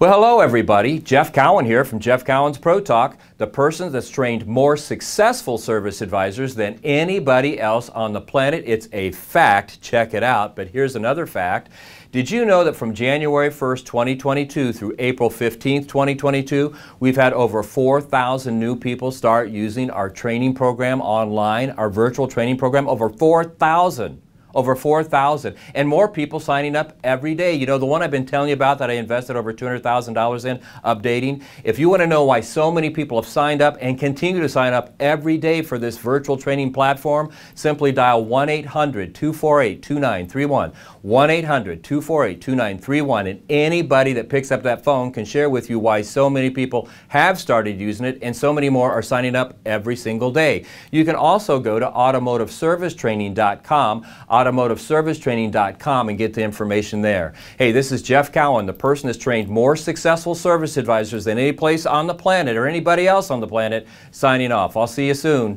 Well, hello, everybody. Jeff Cowan here from Jeff Cowan's Pro Talk, the person that's trained more successful service advisors than anybody else on the planet. It's a fact. Check it out. But here's another fact. Did you know that from January 1st, 2022 through April 15th, 2022, we've had over 4,000 new people start using our training program online, our virtual training program? Over 4,000 over 4,000 and more people signing up every day. You know, the one I've been telling you about that I invested over $200,000 in updating. If you want to know why so many people have signed up and continue to sign up every day for this virtual training platform, simply dial 1-800-248-2931. 1-800-248-2931 and anybody that picks up that phone can share with you why so many people have started using it and so many more are signing up every single day. You can also go to automotiveservicetraining.com automotiveservicetraining.com and get the information there. Hey, this is Jeff Cowan, the person that's trained more successful service advisors than any place on the planet or anybody else on the planet, signing off. I'll see you soon.